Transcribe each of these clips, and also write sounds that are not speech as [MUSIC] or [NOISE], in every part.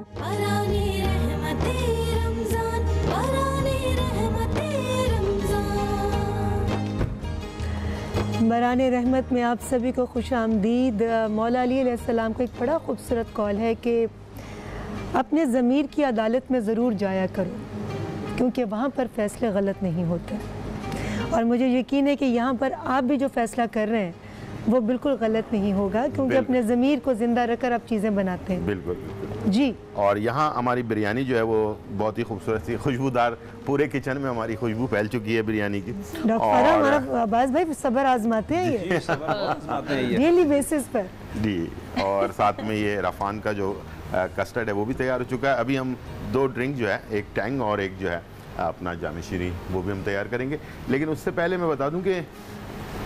बरानी रहमते रमज़ान बरानी रहमते रमज़ान। बरान रहमत में आप सभी को खुश आमदीद। मौला अली का एक बड़ा खूबसूरत कॉल है कि अपने ज़मीर की अदालत में ज़रूर जाया करो क्योंकि वहाँ पर फ़ैसले गलत नहीं होते। और मुझे यकीन है कि यहाँ पर आप भी जो फ़ैसला कर रहे हैं वो बिल्कुल गलत नहीं होगा क्योंकि अपने ज़मीर को ज़िंदा रखकर आप चीज़ें बनाते हैं। बिल्कुल। जी। और यहाँ हमारी बिरयानी जो है वो बहुत ही खूबसूरत सी खुशबूदार पूरे किचन में हमारी खुशबू फैल चुकी है बिरयानी की। हमारा अब्बास भाई सबर आजमाते हैं ये। डेली बेसिस [LAUGHS] पर। जी और साथ में ये रफ़ान का जो कस्टर्ड है वो भी तैयार हो चुका है। अभी हम दो ड्रिंक जो है एक टैंग और एक जो है अपना जाम शीरी वो भी हम तैयार करेंगे। लेकिन उससे पहले मैं बता दूँ कि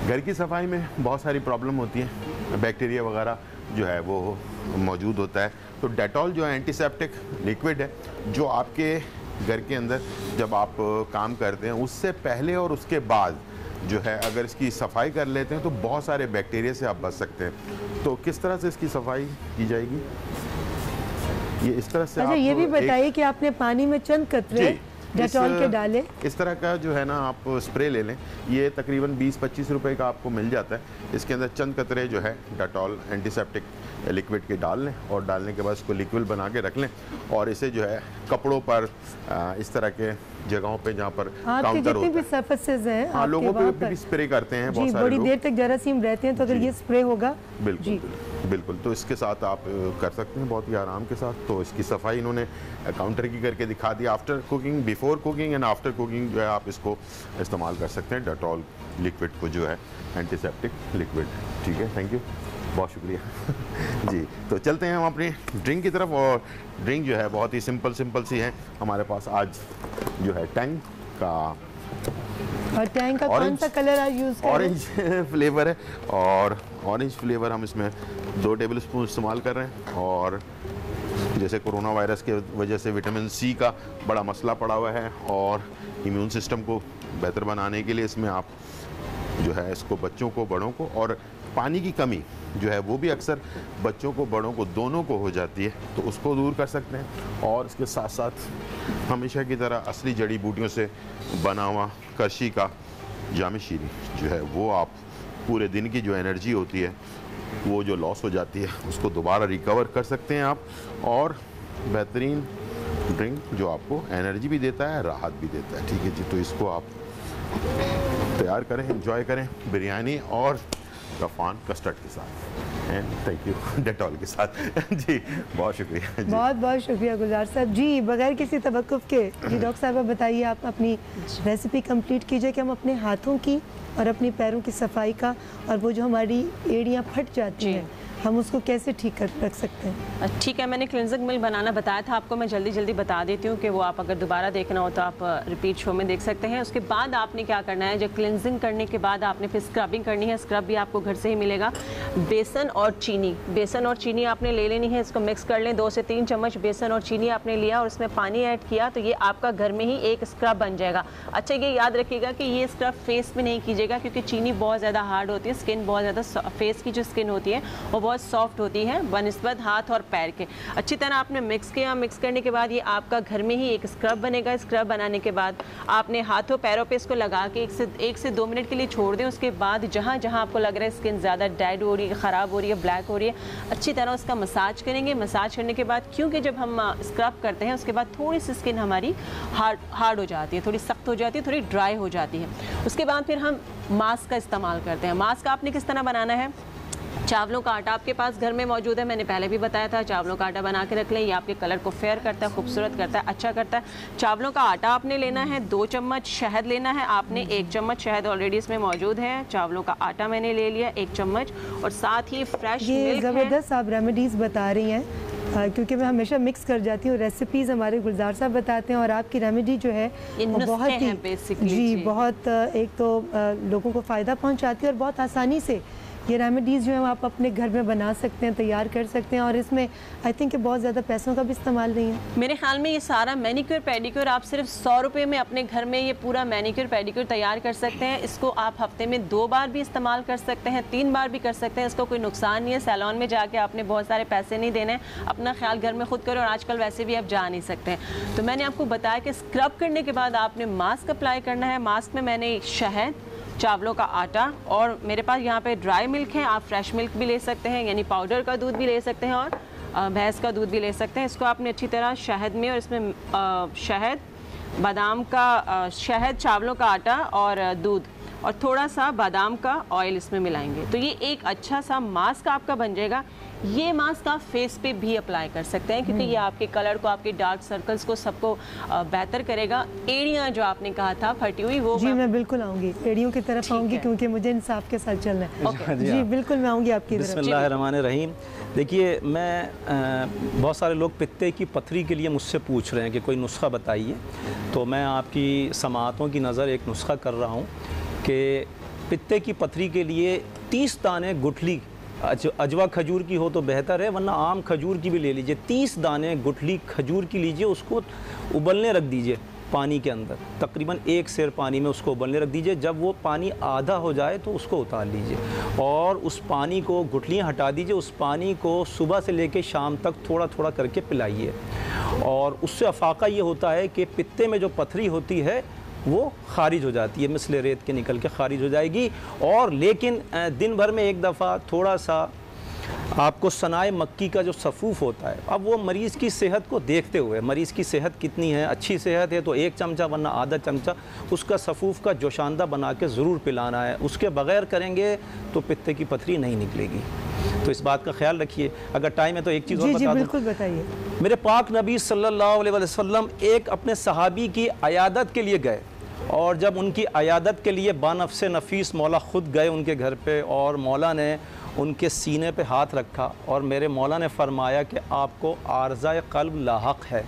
घर की सफ़ाई में बहुत सारी प्रॉब्लम होती है। बैक्टीरिया वगैरह जो है वो मौजूद होता है। तो डेटॉल जो है एंटीसेप्टिक लिक्विड है जो आपके घर के अंदर जब आप काम करते हैं उससे पहले और उसके बाद जो है अगर इसकी सफ़ाई कर लेते हैं तो बहुत सारे बैक्टीरिया से आप बच सकते हैं। तो किस तरह से इसकी सफ़ाई की जाएगी? ये इस तरह से अच्छा ये भी बताइए कि आपने पानी में चंद कतरे डेटॉल के डाले? इस तरह का जो है ना आप स्प्रे ले लें ये तकरीबन 20-25 रुपए का आपको मिल जाता है। इसके अंदर चंद कतरे जो है डेटॉल एंटीसेप्टिक लिक्विड के डाल लें और डालने के बाद इसको लिक्विड बना के रख लें और इसे जो है कपड़ों पर इस तरह के जगहों पे जहाँ पर काउंटर होता भी सर्फेसेज हैं हाँ लोगों पे भी स्प्रे करते हैं बहुत सारे बड़ी देर तक जरासीम रहते हैं तो अगर ये स्प्रे होगा बिल्कुल। बिल्कुल तो इसके साथ आप कर सकते हैं बहुत ही आराम के साथ। तो इसकी सफ़ाई इन्होंने काउंटर की करके दिखा दी। After cooking before cooking and after cooking जो है, आप इसको इस्तेमाल कर सकते हैं। डेटॉल लिक्विड को जो है एंटीसेप्टिक लिक्विड ठीक है थैंक यू बहुत शुक्रिया। [LAUGHS] जी तो चलते हैं हम अपनी ड्रिंक की तरफ़ और ड्रिंक जो है, बहुत ही सिंपल सिंपल सी है। हमारे पास आज जो है टैंग का और का कौन सा कलर आज यूज़ कर रहे हैं? ऑरेंज फ्लेवर है और ऑरेंज फ्लेवर हम इसमें दो टेबल स्पून इस्तेमाल कर रहे हैं और जैसे कोरोना वायरस के वजह से विटामिन सी का बड़ा मसला पड़ा हुआ है और इम्यून सिस्टम को बेहतर बनाने के लिए इसमें आप जो है इसको बच्चों को बड़ों को और पानी की कमी जो है वो भी अक्सर बच्चों को, बड़ों को, दोनों को हो जाती है तो उसको दूर कर सकते हैं। और इसके साथ साथ हमेशा की तरह असली जड़ी बूटियों से बना हुआ कशी का जाम शीरी जो है वो आप पूरे दिन की जो एनर्जी होती है, वो जो लॉस हो जाती है, उसको दोबारा रिकवर कर सकते हैं आप। और बेहतरीन ड्रिंक जो आपको एनर्जी भी देता है, राहत भी देता है। ठीक है जी तो इसको आप तैयार करें, एंजॉय करें, बिरयानी और रफान कस्टर्ड के साथ। एंड थैंक यू डेटॉल के साथ। [LAUGHS] जी बहुत शुक्रिया। [LAUGHS] जी। बहुत बहुत शुक्रिया गुलजार साहब। जी बगैर किसी तवक़ुफ़ के जी डॉक्टर साहब बताइए आप अपनी रेसिपी कंप्लीट कीजिए कि हम अपने हाथों की और अपने पैरों की सफ़ाई का और वो जो हमारी एड़ियाँ फट जाती हैं हम उसको कैसे ठीक कर, रख सकते हैं? ठीक है, मैंने क्लिनजिंग मिल बनाना बताया था, आपको मैं जल्दी जल्दी बता देती हूँ कि वो आप अगर दोबारा देखना हो तो आप रिपीट शो में देख सकते हैं। उसके बाद आपने क्या करना है, जब क्लिनजिंग करने के बाद आपने फिर स्क्रबिंग करनी है स्क्रब भी आपको घर से ही मिलेगा। बेसन और चीनी, बेसन और चीनी आपने ले लेनी है, इसको मिक्स कर लें, दो से तीन चम्मच बेसन और चीनी आपने लिया और उसमें पानी ऐड किया तो ये आपका घर में ही एक स्क्रब बन जाएगा। अच्छा ये याद रखिएगा कि ये स्क्रब फेस में नहीं कीजिएगा, क्योंकि चीनी बहुत ज़्यादा हार्ड होती है स्किन बहुत ज़्यादा फेस की जो स्किन होती है, वो सॉफ्ट होती है, बनस्बत हाथ और पैर के। अच्छी तरह आपने मिक्स किया मिक्स करने के बाद ये आपका घर में ही एक स्क्रब बनेगा। स्क्रब बनाने के बाद आपने हाथों, पैरों पे इसको लगा के एक से एक से दो मिनट के लिए छोड़ दें। उसके बाद जहाँ जहाँ आपको लग रहा है स्किन ज़्यादा डेड हो रही है, ख़राब हो रही है ब्लैक हो रही है, अच्छी तरह उसका मसाज करेंगे। मसाज करने के बाद क्योंकि जब हम स्क्रब करते हैं, उसके बाद थोड़ी सी स्किन हमारी हार्ड हार्ड हो जाती है, थोड़ी सख्त हो जाती है, थोड़ी ड्राई हो जाती है। उसके बाद फिर हम मास्क का इस्तेमाल करते हैं। मास्क आपने किस तरह बनाना है? चावलों का आटा आपके पास घर में मौजूद है मैंने पहले भी बताया था चावलों का आटा बना के रख लें ये आपके कलर को फेयर करता है खूबसूरत करता है अच्छा करता है चावलों का आटा आपने लेना है दो चम्मच शहद लेना है आपने एक चम्मच शहद ऑलरेडी इसमें मौजूद है चावलों का आटा मैंने ले लिया एक चम्मच और साथ ही फ्रेश ये ज़बरदस्त आप रेमेडीज़ बता रही हैं अ, क्योंकि मैं हमेशा मिक्स कर जाती हूँ रेसिपीज़ हमारे गुलजार साहब बताते हैं और आपकी रेमेडी जो है बहुत ही जी जी। बहुत एक तो लोगों को फ़ायदा पहुँचाती है और बहुत आसानी से ये रेमेडीज़ जो हैं आप अपने घर में बना सकते हैं, तैयार कर सकते हैं और इसमें आई थिंक बहुत ज़्यादा पैसों का भी इस्तेमाल नहीं है। मेरे ख्याल में ये सारा मैनिक्योर पेडिक्योर आप सिर्फ़ सौ रुपये में अपने घर में ये पूरा मैनिक्योर पेडिक्योर तैयार कर सकते हैं। इसको आप हफ़्ते में दो बार भी इस्तेमाल कर सकते हैं, तीन बार भी कर सकते हैं। इसको कोई नुकसान नहीं है। सैलॉन में जाके आपने बहुत सारे पैसे नहीं देने अपना ख्याल घर में खुद करो और आजकल वैसे भी आप जा नहीं सकते हैं। तो मैंने आपको बताया कि स्क्रब करने के बाद आपने मास्क अप्लाई करना है। मास्क में मैंने शहद चावलों का आटा और मेरे पास यहाँ पे ड्राई मिल्क है, आप फ्रेश मिल्क भी ले सकते हैं, यानी पाउडर का दूध भी ले सकते हैं और भैंस का दूध भी ले सकते हैं। इसको आपने अच्छी तरह शहद में और इसमें शहद, बादाम का शहद, चावलों का आटा और दूध और थोड़ा सा बादाम का ऑयल इसमें मिलाएँगे। तो ये एक अच्छा सा मास्क आपका बन जाएगा। ये मास्क आप फेस पे भी अप्लाई कर सकते हैं क्योंकि ये आपके कलर को आपके डार्क सर्कल्स को सबको बेहतर करेगा। एड़ियाँ जो आपने कहा था फटी हुई वो जी मैं- बिल्कुल आऊँगी। एड़ियों की तरफ़ आऊँगी क्योंकि मुझे इंसाफ के साथ चलना है। जी जी हाँ। बिल्कुल मैं आऊँगी आपकी तरफ़। रहीम देखिए मैं बहुत सारे लोग पित्ते की पथरी के लिए मुझसे पूछ रहे हैं कि कोई नुस्खा बताइए। तो मैं आपकी समातों की नज़र एक नुस्खा कर रहा हूँ कि पित्ते की पथरी के लिए तीस दाने गुठली अजवा खजूर की हो तो बेहतर है, वरना आम खजूर की भी ले लीजिए। तीस दाने गुठली खजूर की लीजिए, उसको उबलने रख दीजिए पानी के अंदर। तकरीबन एक सेर पानी में उसको उबलने रख दीजिए। जब वो पानी आधा हो जाए तो उसको उतार लीजिए और उस पानी को, गुठलियाँ हटा दीजिए, उस पानी को सुबह से लेकर शाम तक थोड़ा थोड़ा करके पिलाइए। और उससे अफाका ये होता है कि पित्ते में जो पथरी होती है वो खारिज हो जाती है मिसले रेत के निकल के खारिज हो जाएगी। और लेकिन दिन भर में एक दफ़ा थोड़ा सा आपको सनाए मक्की का जो सफ़ूफ होता है अब वो मरीज़ की सेहत को देखते हुए मरीज़ की सेहत कितनी है अच्छी सेहत है तो एक चमचा वरना आधा चमचा उसका सफ़ूफ का जोशानदा बना के ज़रूर पिलाना है। उसके बगैर करेंगे तो पित्ते की पथरी नहीं निकलेगी। तो इस बात का ख्याल रखिए। अगर टाइम है तो एक चीज़ जी जी बता बिल्कुल बताइए। मेरे पाक नबी सल्लल्लाहु अलैहि वसल्लम एक अपने सहाबी की अयादत के लिए गए। और जब उनकी अयादत के लिए बानफ नफीस मौला ख़ुद गए उनके घर पे और मौला ने उनके सीने पे हाथ रखा और मेरे मौला ने फरमाया कि आपको आर्ज़ा कल्ब लाक है।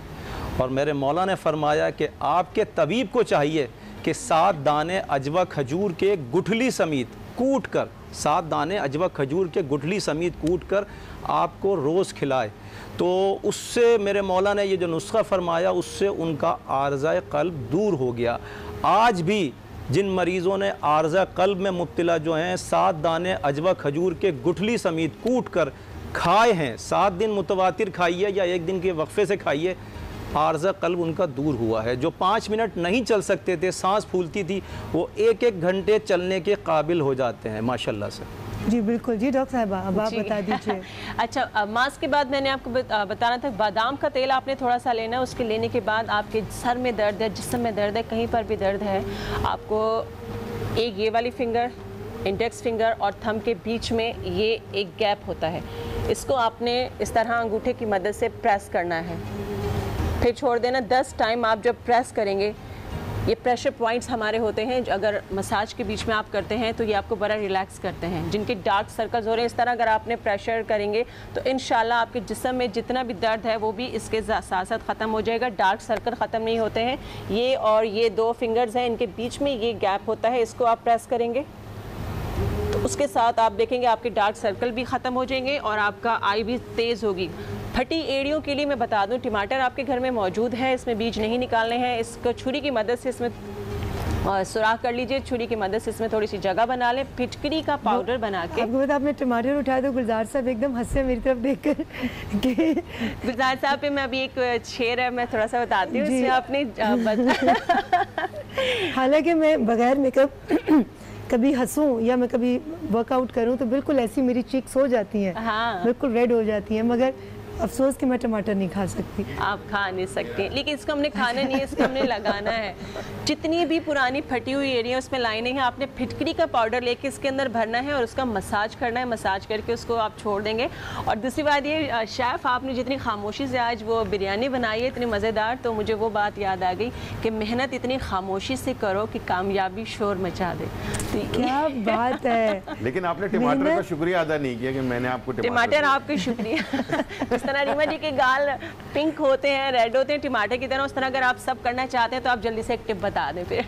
और मेरे मौला ने फरमाया कि आपके तबीब को चाहिए कि सात दाने अजवा खजूर के गुठली समीत कूट कर, सात दाने अजवा खजूर के गुठली समीत कूट कर आपको रोज़ खिलाए। तो उससे मेरे मौला ने ये जो नुस्खा फरमाया, उससे उनका आर्ज़ा कल्ब दूर हो गया। आज भी जिन मरीज़ों ने आर्ज़ा कल्ब में मुब्तला जो हैं, सात दाने अजवा खजूर के गुठली समेत कूट कर खाए हैं। सात दिन मुतवातिर खाइए या एक दिन के वक्फे से खाइए, आर्ज़ा कल्ब उनका दूर हुआ है। जो पाँच मिनट नहीं चल सकते थे, सांस फूलती थी, वो एक एक घंटे चलने के काबिल हो जाते हैं, माशाल्लाह से। जी बिल्कुल। जी डॉक्टर साहबा अब आप बता दीजिए। [LAUGHS] अच्छा मास्क के बाद मैंने आपको बताना था बादाम का तेल आपने थोड़ा सा लेना है उसके लेने के बाद आपके सर में दर्द है जिसम में दर्द है कहीं पर भी दर्द है आपको एक ये वाली फिंगर इंडेक्स फिंगर और थंब के बीच में ये एक गैप होता है। इसको आपने इस तरह अंगूठे की मदद से प्रेस करना है। फिर छोड़ देना 10 टाइम आप जब प्रेस करेंगे ये प्रेशर पॉइंट्स हमारे होते हैं, अगर मसाज के बीच में आप करते हैं तो ये आपको बड़ा रिलैक्स करते हैं। जिनके डार्क सर्कल्स हो रहे हैं, इस तरह अगर आपने प्रेशर करेंगे तो इन आपके जिसम में जितना भी दर्द है, वो भी इसके साथ साथ ख़त्म हो जाएगा। डार्क सर्कल ख़त्म नहीं होते हैं। ये और ये दो फिंगर्स हैं, इनके बीच में ये गैप होता है, इसको आप प्रेस करेंगे। तो उसके साथ आप देखेंगे, आपके डार्क सर्कल भी ख़त्म हो जाएँगे और आपका आई भी तेज़ होगी। फटी एड़ियों के लिए मैं बता दूँ टमाटर आपके घर में मौजूद है इसमें बीज नहीं निकालने हैं इसको छुरी की मदद से इसमें सुराख कर लीजिए छुरी की मदद से इसमें थोड़ी सी जगह बना लें फिटकरी का पाउडर बना के। आपको आपने टमाटर उठाया तो गुलजार साहब एकदम हंसे मेरी तरफ़ देखकर कि गुलजार साहब पे मैं अभी एक शेर है मैं थोड़ा सा बताती हूँ इसमें आपने [LAUGHS] हालाँकि मैं बगैर मेकअप [CLEARS THROAT] कभी हंसूं या मैं कभी वर्कआउट करूँ तो बिल्कुल ऐसी मेरी चीक्स हो जाती हैं। हाँ। बिल्कुल रेड हो जाती हैं मगर अफसोस कि मैं टमाटर नहीं खा सकती। आप खा नहीं सकते। लेकिन इसको हमने खाना नहीं है इसको हमने लगाना है। जितनी भी पुरानी फटी हुई एरिया उसमें लाइनिंग है। आपने फिटकरी का पाउडर लेके इसके अंदर भरना है और उसका मसाज करना है। मसाज करके उसको आप छोड़ देंगे। और दूसरी बात ये शेफ़ आपने जितनी खामोशी से आज वो बिरयानी बनाई है इतनी मज़ेदार तो मुझे वो बात याद आ गई कि मेहनत इतनी खामोशी से करो कि कामयाबी शोर मचा दे। तो क्या बात है। लेकिन आपने टमाटर का शुक्रिया अदा नहीं किया कि मैंने आपको टमाटर। आपका शुक्रिया। [LAUGHS] तरह रीमा जी के गाल पिंक होते हैं रेड होते हैं टमाटर की तरह उस तरह अगर आप सब करना चाहते हैं तो आप जल्दी से एक टिप बता दें फिर।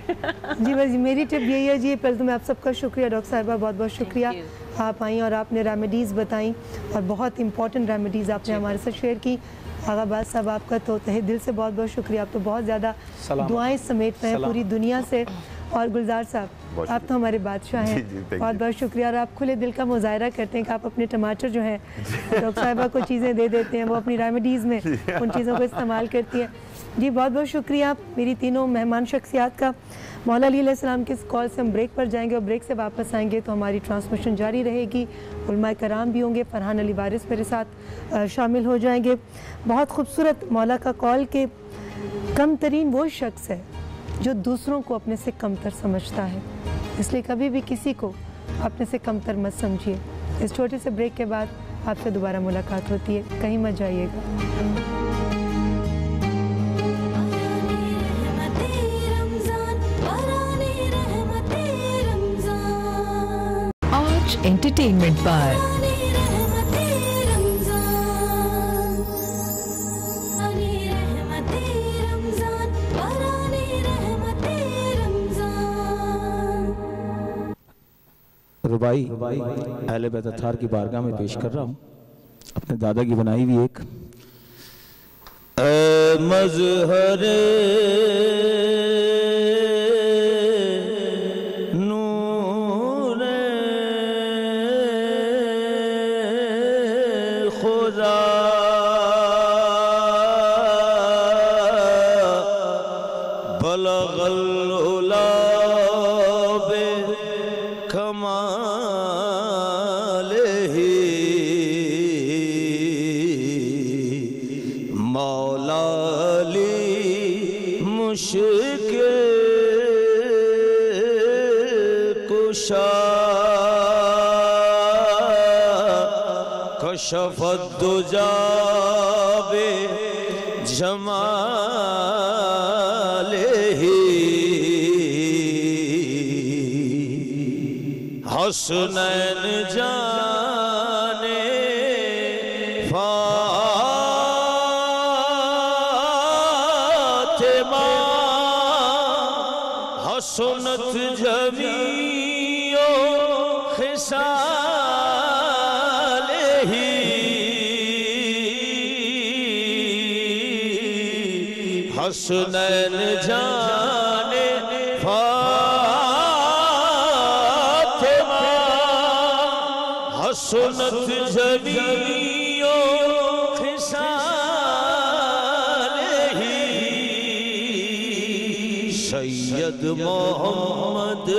जी बस जी, मेरी टिप यही है जी पहले तो मैं आप सबका शुक्रिया डॉक्टर साहिबा बहुत बहुत शुक्रिया। आप आई और आपने रेमेडीज़ बताई और बहुत इंपॉर्टेंट रेमेडीज़ आपने हमारे साथ शेयर की। आगाबाद साहब आपका तो तहे दिल से बहुत बहुत शुक्रिया। आप तो बहुत ज़्यादा। दुआएँ समेट रहे हैं पूरी दुनिया से। और गुलजार साहब बहुत आप तो हमारे बादशाह हैं। बहुत बहुत शुक्रिया। और आप खुले दिल का मुजाहरा करते हैं कि आप अपने टमाटर जो हैं [LAUGHS] डॉक्टर साहिबा को चीज़ें दे देते हैं वो अपनी रेमेडीज़ में [LAUGHS] उन चीज़ों को इस्तेमाल करती हैं। जी बहुत बहुत शुक्रिया। मेरी तीनों मेहमान शख्सियात का। मौला अली सलाम के इस कॉल से हम ब्रेक पर जाएँगे और ब्रेक से वापस आएँगे तो हमारी ट्रांसमिशन जारी रहेगी। उलमा कराम भी होंगे फरहान अली वारिस मेरे साथ शामिल हो जाएँगे। बहुत खूबसूरत मौला का कॉल के कम तरीन वो शख्स है जो दूसरों को अपने से कमतर समझता है। इसलिए कभी भी किसी को अपने से कमतर मत समझिए। इस छोटे से ब्रेक के बाद आपसे दोबारा मुलाकात होती है। कहीं मत जाइएगा। एंटरटेनमेंट पर। रुबाई अहल बैतार की बारगाह में पेश कर रहा हूँ। अपने दादा की बनाई हुई एक। मजहर दुजाबे जमाल ही। हसनैन जाने हसनैन जाने फातिमा हसनत जमीओ खिसाल ही सैयद मोहम्मद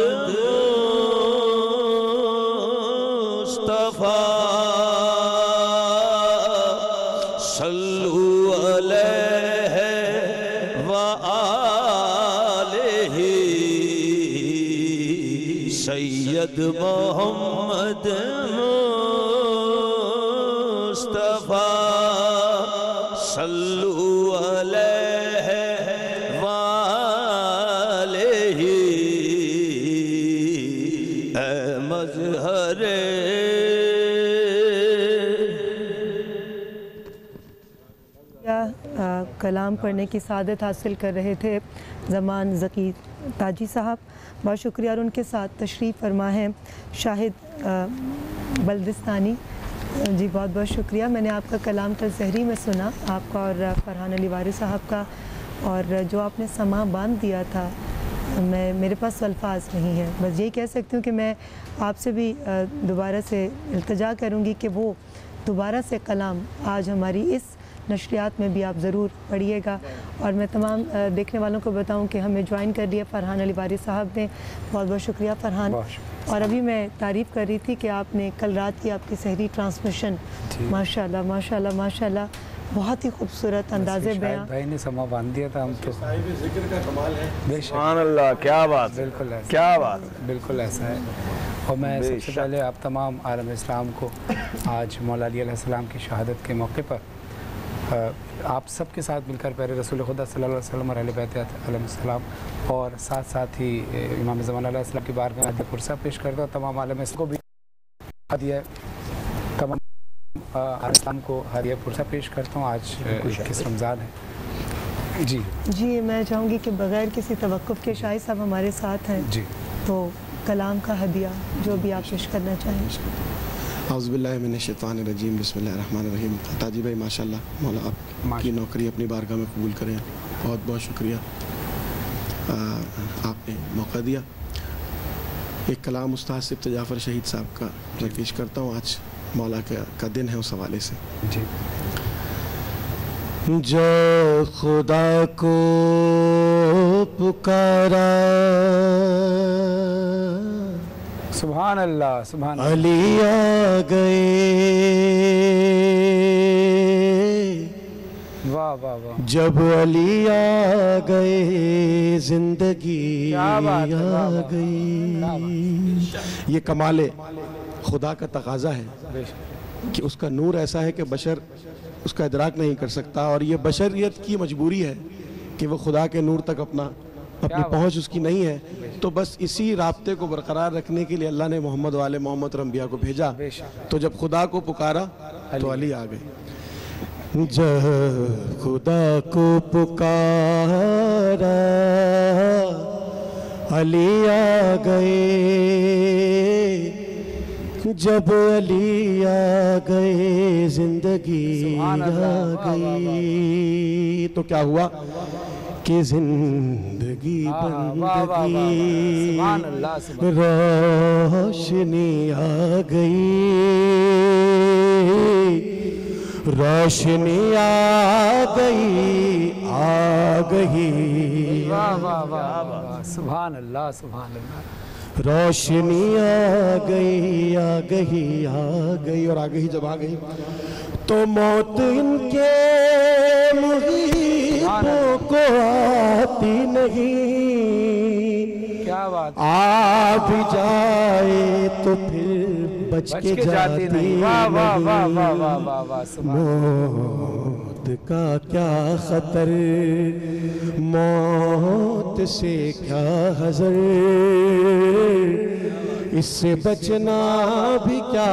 पढ़ने की सादत हासिल कर रहे थे जमान ज़की ताजी साहब। बहुत शुक्रिया और उनके साथ तशरीफ़ फरमा है शाहिद बल्दिस्तानी। जी, बहुत बहुत शुक्रिया। मैंने आपका कलाम कल सहरी में सुना, आपका और फरहान अली वारिस साहब का। और जो आपने समा बाँध दिया था, मैं, मेरे पास अल्फाज नहीं है। बस यही कह सकती हूँ कि मैं आपसे भी दोबारा से अल्तजा करूँगी कि वो दोबारा से कलाम आज हमारी इस नशरियात में भी आप ज़रूर पढ़िएगा। और मैं तमाम देखने वालों को बताऊँ कि हमें ज्वाइन कर लिया फरहान अली वारिस साहब ने। बहुत बहुत शुक्रिया फरहान। और अभी मैं तारीफ़ कर रही थी कि आपने कल रात की आपकी सहरी ट्रांसमिशन। माशाल्लाह माशाल्लाह माशाल्लाह। बहुत ही खूबसूरत अंदाज़े शाहिद बयां। भाई ने समा बाँध दिया था हम तो। बेशक। सुभान अल्लाह क्या बात बिल्कुल ऐसा। क्या बात बिल्कुल ऐसा है। और मैं सबसे पहले आप तमाम आलम इस्लाम को आज मौला अली की शहादत के मौके पर आप सबके साथ मिलकर प्यारे रसूल खुदा सल्लल्लाहु अलैहि वसल्लम और अहले और साथ साथ ही इमाम ज़मान अलैहिस्सलाम की बार में पुरसा पेश करता हूँ तमाम आलम इस्लाम को भी दिया तमाम इस्लाम को हरिया पुरसा पेश करता हूँ। आज किस रमज़ान है। जी। जी मैं चाहूँगी कि बगैर किसी तवक़ुफ़ के शाहिद साहब हमारे साथ हैं। जी। तो कलाम का हदिया जो भी आप पेश करना चाहें। अज़बिल्लाशैतानरजीम बसमीम ताजी भाई माशाल्लाह मौला आपकी माशा- नौकरी अपनी बारगाह में कबूल करें बहुत बहुत शुक्रिया आ, आपने मौका दिया एक कलाम उस्ताद सिफ्त जाफ़र शहीद साहब का मैं पेश करता हूँ आज मौला का, का दिन है उस हवाले से जो खुदा को पुकारा सुबहान अल्लाह सुबहान अली आ गए। वाह वाह वाह। जब अली आ गए ज़िंदगी आ गई। ये कमाल खुदा का तकाजा है कि उसका नूर ऐसा है कि बशर उसका इदराक नहीं कर सकता और ये बशरियत की मजबूरी है कि वो खुदा के नूर तक अपना अपनी पहुँच उसकी नहीं है। तो बस इसी राब्ते को बरकरार रखने के लिए अल्लाह ने मोहम्मद वाले मोहम्मद रम्बिया को भेजा। तो जब खुदा को पुकारा तो अली। आ गए जब खुदा को पुकारा अली आ गए। जब अली आ गए ज़िंदगी आ गई। तो क्या हुआ? कि ज़िंदगी अल्लाह, रोशनी आ गई। रोशनी आ गई आ गई। सुबहान अल्लाह सुबहान अल्लाह। रोशनी आ गई आ गई आ गई और आ गई जब आ गई। तो मौत इनके मुहीबों को आती नहीं। क्या बात आ भी जाए तो फिर बच के जाती नहीं। मौत का क्या खतर? मौत से क्या हजर? इससे बचना भी क्या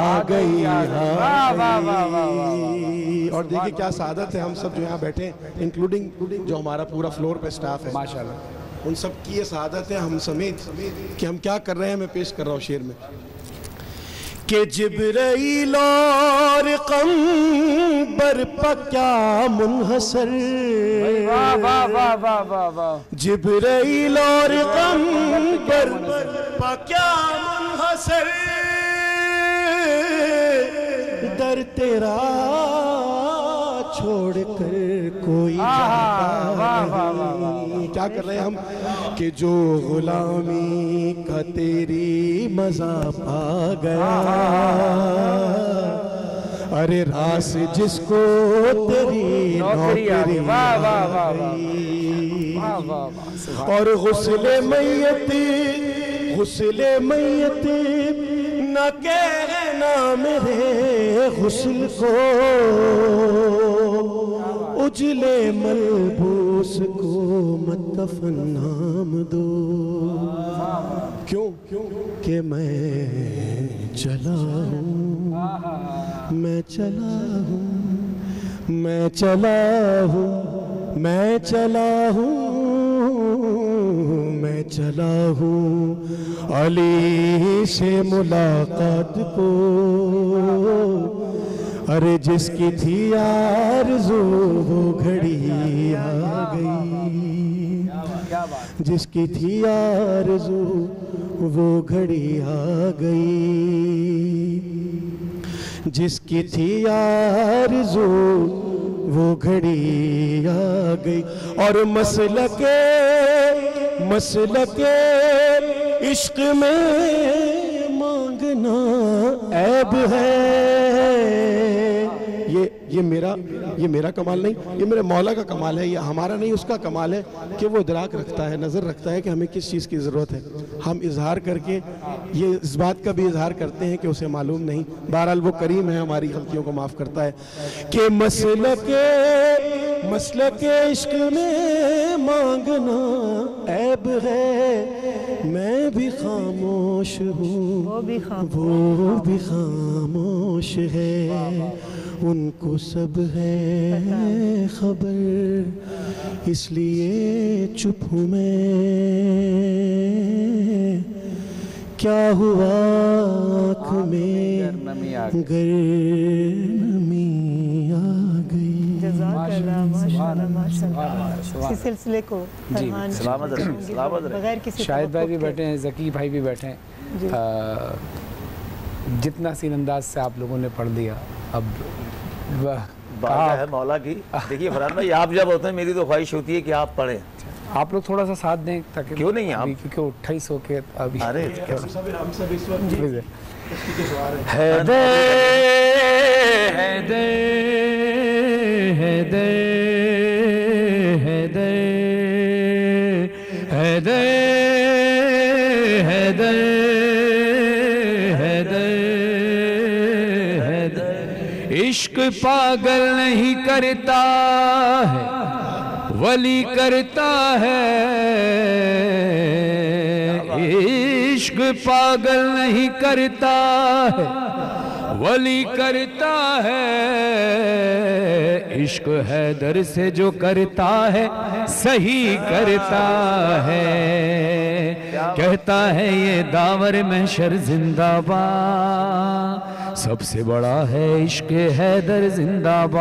आ गई वाह, वाह, वाह, वाह, वाह, और देखिए क्या सादत है हम सब जो यहाँ बैठे हैं इंक्लूडिंग जो हमारा पूरा फ्लोर पे स्टाफ है। माशाल्लाह। उन सब की ये सादत है हम समेत कि हम क्या कर रहे हैं मैं पेश कर रहा हूँ शेर में। कि जिब्राइल और कंबर पर क्या मुनहसर। वाह वाह वाह वाह वाह वाह। जिब्राइल और कंबर पर क्या मुनहसर। दर तेरा छोड़ कर कोई वाह, नहीं। क्या कर रहे हैं हम? कि जो गुलामी का तेरी मज़ा पा गया। अरे रास जिसको तेरी नौकरी वाह और गुस्ले मैयत गुस्ले मैयत न कहना मेरे गुस्ल को। उजले मलबूस को मतफन नाम दो। क्यों? क्यों कि मैं चला हूँ मैं चला हूँ मैं चला हूँ मैं चला हूँ मैं चला हूँ अली से मुलाकात को। अरे जिसकी थी यार आरज़ू, वो घड़ी आ गई। जिसकी थी यार आरज़ू, वो घड़ी आ गई। जिसकी थी आरज़ू, वो घड़ी आ गई। और मसल के मसल के इश्क में मांगना ऐब है। ये मेरा ये मेरा कमाल नहीं ये मेरे मौला का कमाल है ये हमारा नहीं उसका कमाल है कि वो इदराक रखता है नज़र रखता है कि हमें किस चीज़ की ज़रूरत है। हम इजहार करके ये इस बात का भी इजहार करते हैं कि उसे मालूम नहीं। बहरहाल वो करीम है हमारी गलतियों को माफ़ करता है। कि मसल के मसल के इश्क में मांगना ऐब है मैं भी खामोश हूँ वो भी खामोश है। उनको सब है खबर। इसलिए चुप हूँ मैं। क्या हुआ आँख में नमी आ गर्मी आ गई। सिलसिले को फरमान सलामत सलामत बगैर किसी शाहिद भाई भी बैठे हैं जकी भाई भी बैठे हैं। जितना सीन अंदाज से आप लोगों ने पढ़ दिया अब बात है मौला की। देखिए फरहान भाई आप जब होते हैं मेरी तो ख्वाहिश होती है कि आप पढ़ें। आप लोग थोड़ा सा साथ दें ताकि क्यों नहीं आप? अभी क्योंकि उठा ही। सो के अभी अरे हैदर हैदर हैदर हैदर हैदर हैदर हैदर इश्क पागल नहीं करता है, वली करता है। इश्क पागल नहीं करता है, वली करता है। इश्क हैदर से जो करता है, सही करता है। कहता है, ये दावर महशर जिंदाबाद। सबसे बड़ा है इश्क हैदर जिंदाबाद।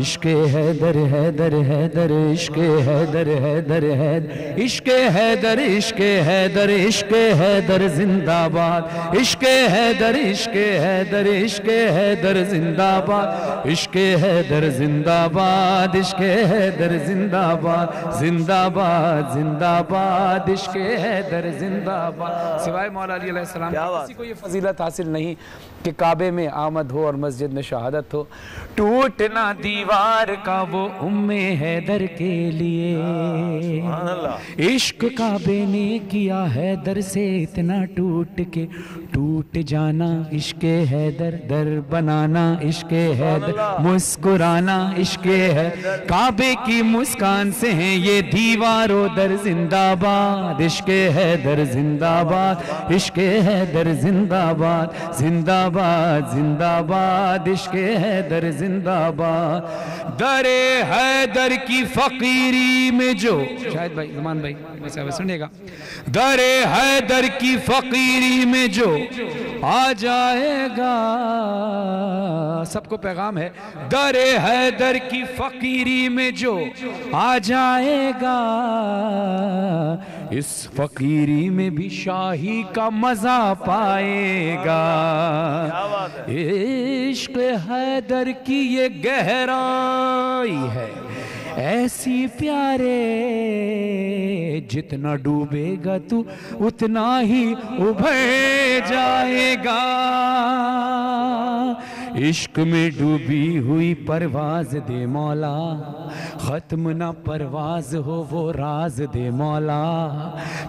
इश्क हैदर हैदर हैदर इश्क हैदर हैदर हैदर इश्क हैदर इश्क हैदर इश्क हैदर जिंदाबाद इश्क हैदर इश्क हैदर इश्क हैदर जिंदाबाद इश्क हैदर जिंदाबाद इश्क हैदर जिंदाबाद जिंदाबाद जिंदाबाद इश्क हैदर जिंदाबाद सिवाय मौला अली सलाम किसी को ये फजीलत हासिल नहीं कि काबे में आमद हो और मस्जिद में शहादत हो। टूटना दीवार का वो उम्मे हैदर के लिए। इश्क काबे ने किया हैदर से इतना टूट के। टूट जाना इश्क हैदर दर बनाना इश्क हैदर मुस्कुराना इश्क है काबे की मुस्कान से है ये दीवारों दर जिंदाबाद। इश्क हैदर जिंदाबाद इश्क हैदर जिंदाबाद जिंदाबाद। जिंदाबाद जिंदाबाद, इश्क हैदर जिंदाबाद। दरे हैदर की फकीरी में जो शायद भाई जमान भाई वैसे अब सुनिएगा। दरे हैदर की फकीरी में जो आ जाएगा, सबको पैगाम है। दरे हैदर की फकीरी में जो आ जाएगा इस फकीरी में भी शाही का मज़ा पाएगा। इश्क हैदर की ये गहराई है ऐसी प्यारे जितना डूबेगा तू उतना ही उभर जाएगा। इश्क में डूबी हुई परवाज दे मौला। खत्म ना परवाज हो वो राज दे मौला।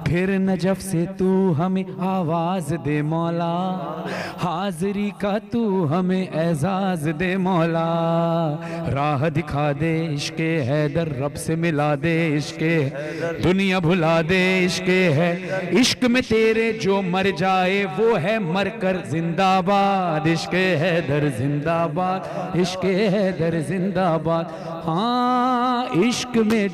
फिर नजफ से तू हमें आवाज़ दे मौला। हाजिरी का तू हमें एजाज दे मौला। राह दिखा दे इश्के हैदर, रब से मिला दे इश्के दुनिया भुला दे इश्के है। इश्क में तेरे जो मर जाए वो है मर कर जिंदाबाद। इश्के हैदर जिंदाबाद, इश्के हैदर जिंदाबाद। हाँ इश्क में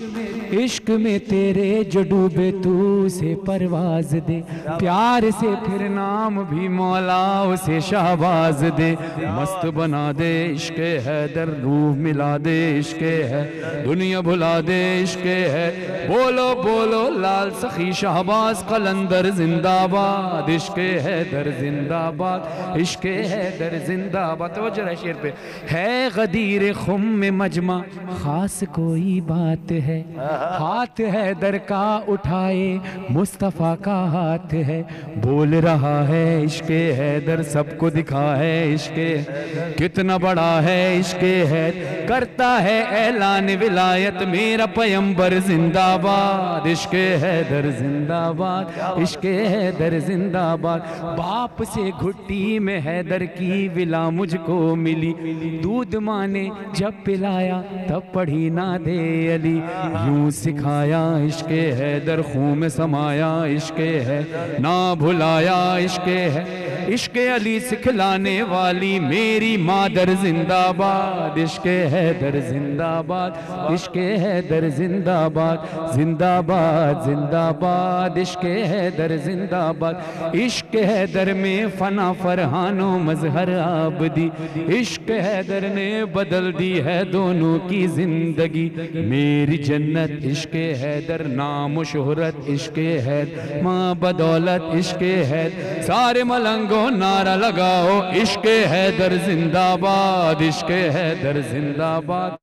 इश्क में तेरे जो डूबे तू से परवाज दे। प्यार से फिर नाम भी मौला उसे शाहबाज दे। मस्त बना दे, इश्क हैदर रूह मिला दे, इश्क है। दुनिया भुला दे, इश्क है। बोलो बोलो, लाल सखी शाहबाज, कलंदर जिंदाबाद। इश्क हैदर जिंदाबाद, इश्क हैदर जिंदाबाद। तो जरा शेर पे। है गदीर खुम में मजमा, खास कोई बात है। हाथ है दर का उठाए, मुस्तफ़ा का हाथ है। बोल रहा है इश्क हैदर, सबको दिखा है इश्क कितना बड़ा है इश्क है करता है ऐलान विलायत। मेरा पयंबर जिंदाबाद, इश्क हैदर जिंदाबाद, इश्क हैदर जिंदाबाद। बाप से घुट्टी में हैदर की विला मुझ मुझको मिली। दूध माँ ने जब पिलाया, तब पढ़ी ना दे अली। यूँ सिखाया, इश्क हैदर खून में समाया, इश्क है। ना भुलाया, इश्क है इश्क अली सिखलाने वाली मेरी मादर जिंदाबाद। इश्क हैदर जिंदाबाद, इश्क हैदर जिंदाबाद जिंदाबाद जिंदाबाद। इश्क हैदर जिंदाबाद, इश्क हैदर में फना फरहानो मजहर आबदी। इश्क हैदर ने बदल दी है दोनों की ज़िंदगी। मेरी जन्नत इश्क हैदर नाम शोहरत इश्क है माँ बदौलत इश्क है सारे मलंगो नारा लगाओ इश्क है दर जिंदाबाद इश्क हैदर जिंदाबाद।